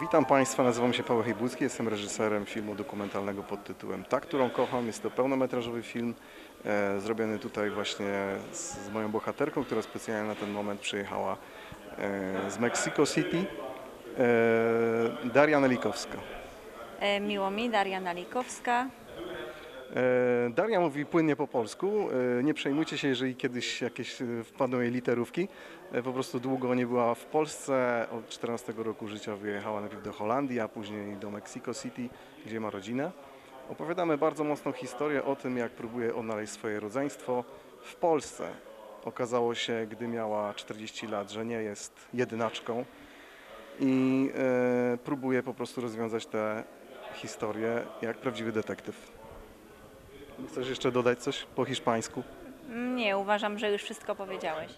Witam Państwa, nazywam się Paweł Hejbucki, jestem reżyserem filmu dokumentalnego pod tytułem Ta, którą kocham. Jest to pełnometrażowy film e, zrobiony tutaj właśnie z, z moją bohaterką, która specjalnie na ten moment przyjechała e, z Mexico City. E, Daria Nelikowska. E, Miło mi, Daria Nalikowska. E, Daria mówi płynnie po polsku. E, Nie przejmujcie się, jeżeli kiedyś jakieś e, wpadną jej literówki. Po prostu długo nie była w Polsce. Od 14 roku życia wyjechała najpierw do Holandii, a później do Mexico City, gdzie ma rodzinę. Opowiadamy bardzo mocną historię o tym, jak próbuje odnaleźć swoje rodzeństwo w Polsce. Okazało się, gdy miała 40 lat, że nie jest jedynaczką i próbuje po prostu rozwiązać tę historię jak prawdziwy detektyw. Chcesz jeszcze dodać coś po hiszpańsku? Nie, uważam, że już wszystko powiedziałeś.